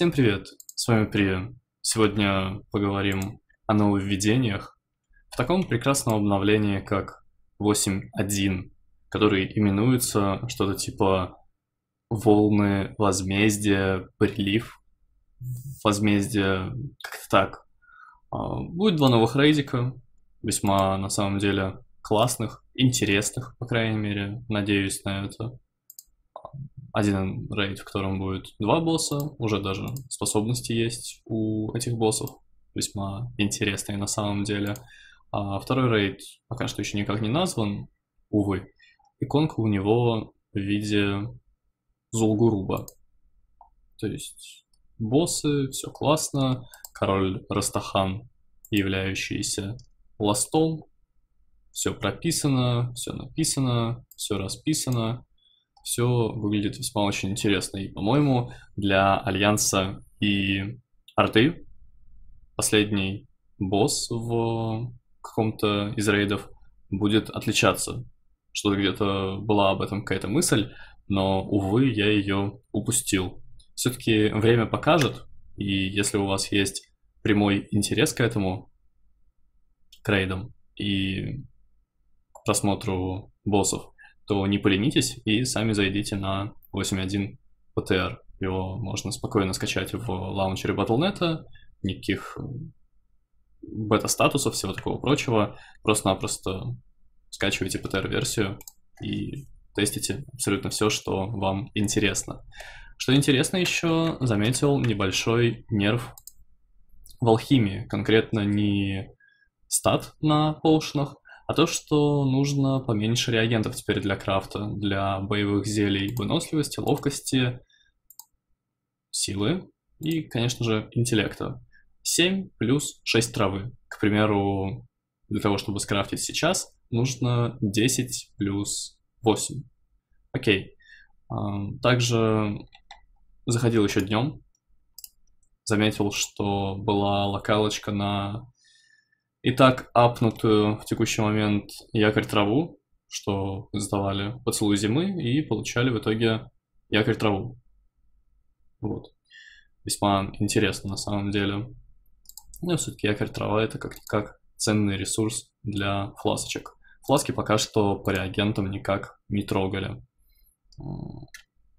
Всем привет, с вами Прия. Сегодня поговорим о нововведениях в таком прекрасном обновлении, как 8.1, который именуется что-то типа волны возмездия, прилив возмездия, как-то так. А, будет два новых рейдика, весьма на самом деле классных, интересных, по крайней мере, надеюсь на это один рейд, в котором будет два босса, уже даже способности есть у этих боссов, весьма интересные на самом деле. А второй рейд пока что еще никак не назван, увы. Иконка у него в виде Зулгуруба. То есть боссы, все классно, король Растахан, являющийся ластом, все прописано, все написано, все расписано, все выглядит весьма очень интересно. И, по-моему, для Альянса и Арты последний босс в каком-то из рейдов будет отличаться. Что-то где-то была об этом какая-то мысль, но, увы, я ее упустил. Все-таки время покажет, и если у вас есть прямой интерес к этому, к рейдам и к просмотру боссов, то не поленитесь и сами зайдите на 8.1 PTR. Его можно спокойно скачать в лаунчере Battle.net, никаких бета-статусов, всего такого прочего. Просто-напросто скачивайте PTR-версию и тестите абсолютно все, что вам интересно. Что интересно еще, заметил небольшой нерв в алхимии, конкретно не стат на поушенах, а то, что нужно поменьше реагентов теперь для крафта, для боевых зелий выносливости, ловкости, силы и, конечно же, интеллекта. 7 плюс 6 травы. К примеру, для того, чтобы скрафтить сейчас, нужно 10 плюс 8. Окей. Также заходил еще днем, заметил, что была локалочка на и так апнутую в текущий момент якорь траву, что сдавали поцелуй зимы, и получали в итоге якорь траву. Вот. Весьма интересно на самом деле. Но все-таки якорь трава это как-никак ценный ресурс для фласочек. Фласки пока что по реагентам никак не трогали.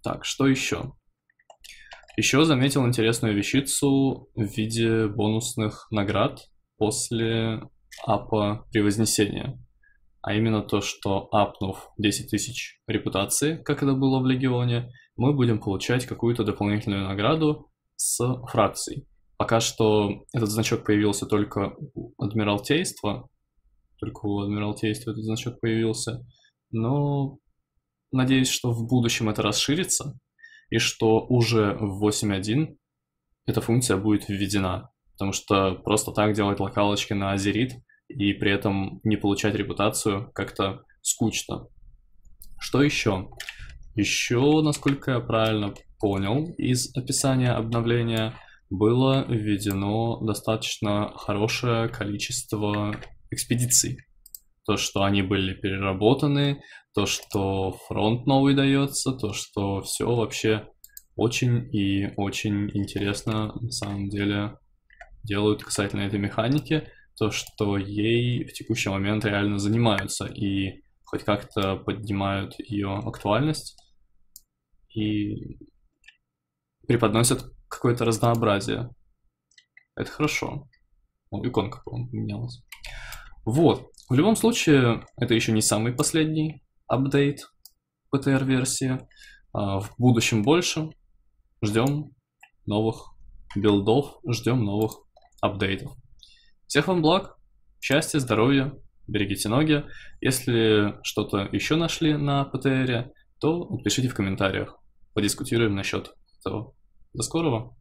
Так, что еще? Еще заметил интересную вещицу в виде бонусных наград после апа превознесения. А именно то, что апнув 10 тысяч репутации, как это было в Легионе, мы будем получать какую-то дополнительную награду с фракцией. Пока что этот значок появился только у Адмиралтейства, только у Адмиралтейства этот значок появился, но надеюсь, что в будущем это расширится, и что уже в 8.1 эта функция будет введена потому что просто так делать локалочки на Азерит и при этом не получать репутацию как-то скучно. Что еще? Еще, насколько я правильно понял из описания обновления, было введено достаточно хорошее количество экспедиций. То, что они были переработаны, то, что фронт новый дается, то, что все вообще очень и очень интересно на самом деле делают касательно этой механики, то, что ей в текущий момент реально занимаются и хоть как-то поднимают ее актуальность и преподносят какое-то разнообразие. Это хорошо. О, иконка, поменялась. Вот. В любом случае, это еще не самый последний апдейт PTR-версии. А, в будущем больше. Ждем новых билдов, ждем новых апдейтов. Всех вам благ, счастья, здоровья, берегите ноги. Если что-то еще нашли на ПТР, то пишите в комментариях. Подискутируем насчет этого. До скорого!